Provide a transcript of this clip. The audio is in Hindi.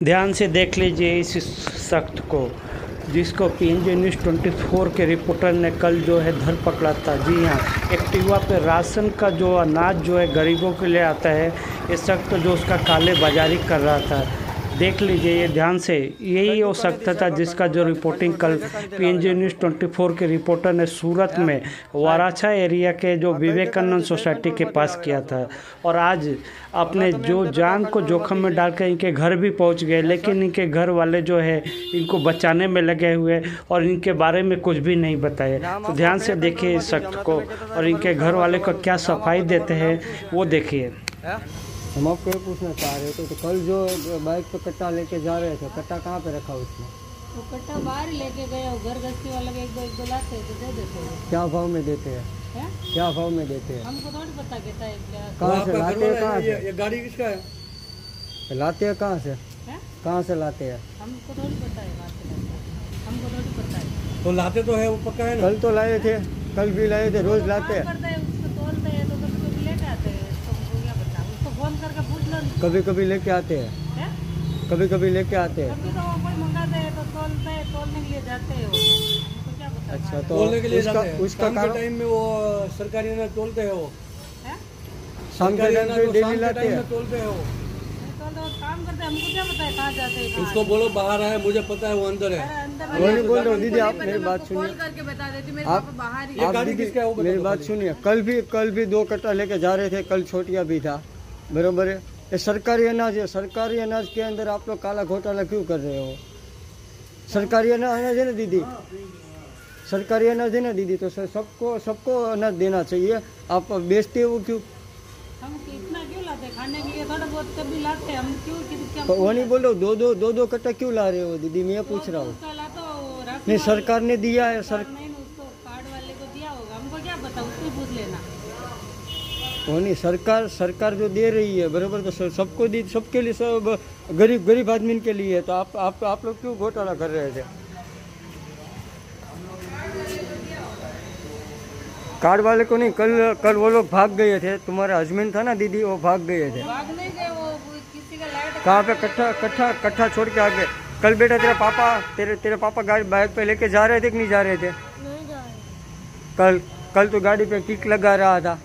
ध्यान से देख लीजिए इस शख्स को, जिसको P N news twenty four के रिपोर्टर ने कल जो है धर पकड़ा था। जी हाँ एक्टिवा पे राशन का जो अनाज जो है गरीबों के लिए आता है इस शख्स जो उसका काले बाजारी कर रहा था। देख लीजिए, ये ध्यान से, यही वो सकता था जिसका जो रिपोर्टिंग कल पीएनजी न्यूज़ 24 के रिपोर्टर ने सूरत में वाराछा एरिया के जो विवेकानंद सोसाइटी के पास किया था। और आज अपने जो जान को जोखम में डालकर इनके घर भी पहुँच गए, लेकिन इनके घर वाले जो है, इनको बचाने में लगे हुए और इनके बारे में कुछ भी नहीं बताए। तो ध्यान से देखिए इस शख्स को और इनके घर वाले को क्या सफ़ाई देते हैं, वो देखिए। हम आपको ये पूछना चाह रहे थे तो कल जो बाइक पे कट्टा लेके जा रहे थे कट्टा कहाँ पे रखा उसने? तो कट्टा बाहर लेके गए घर गस्ती वाला एक दो एक दो लाते हैं तो दे देते हैं। क्या भाव में देते हैं? हैं? क्या भाव में देते हैं? हमको थोड़ी पता कहता है कहाँ से लाते हैं कहाँ से? ये गाड़ी किसका है? लाते हैं कहाँ से? कहाँ से लाते हैं? हमको थोड़ी पता है हमको थोड़ी पता है। तो लाते तो है वो पक्का है कल तो लाए थे कल भी लाए थे रोज लाते हैं करता है उसको तोलते हैं तो कभी कभी लेके आते हैं तो हमको क्या पता उसको फ़ोन करके पूछ लो ना। कभी कभी लेके आते हैं? कभी कभी लेके आते हैं। कभी तो कोई मंगाते हैं तो तोलते हैं तोलने के लिए जाते हैं वो। अच्छा तो तोलने के लिए उसका जाते हैं। उसका शाम के टाइम में वो सरकारी अनाज तोलते हैं वो। शाम के टाइम पे वो डेली लाते हैं। तोलते हैं वो। तो काम करते हैं हमको क्या पता है कहाँ जाते हैं उसको बोलो बाहर आए मुझे पता है वो अंदर है। वो नहीं बोल रहा हूँ दीदी आप मेरी बात सुनिए। कॉल करके बता देती मेरे आप- बाहर ही ये आप गाड़ी दीदी किसका है वो बता मेरी बात सुनिए। कल भी कल भी दो कट्टा लेके जा रहे थे कल छोटिया भी था। बरोबर है? ये सरकारी अनाज है सरकारी अनाज के अंदर आप लोग काला घोटाला क्यों कर रहे हो? सरकारी अनाज है ना दीदी? सरकारी अनाज है ना दीदी? तो सबको सबको अनाज देना चाहिए। आप बेचते हो क्यों? हम इतना क्यों लाते? खाने के लिए थोड़ा बहुत कभी लाते हम क्यों तो वो नहीं बोलो दो दो दो दो कट्टा क्यों ला रहे हो दीदी? मैं पूछ रहा हूँ। राशन नहीं सरकार ने दिया है सर नहीं, उसको कार्ड वाले को दिया होगा। हमको क्या पता? उसको पूछ लेना। वो नहीं सरकार सरकार जो दे रही है बराबर तो सब- सबको दी सबके लिए सब गरीब गरीब आदमी के लिए है तो आप आप आप लोग क्यों घोटाला कर रहे थे? कार्ड वाले को नहीं कल कल वो लोग भाग गए थे तुम्हारा हस्बैंड था ना दीदी वो भाग गए थे। कहाँ पे? कट्ठा कट्ठा कट्ठा छोड़ के आ गए कल बेटा तेरा पापा तेरे तेरे पापा गाड़ी बाइक पे लेके जा रहे थे कि नहीं जा रहे थे? नहीं जा रहे। कल कल तो गाड़ी पे किक लगा रहा था।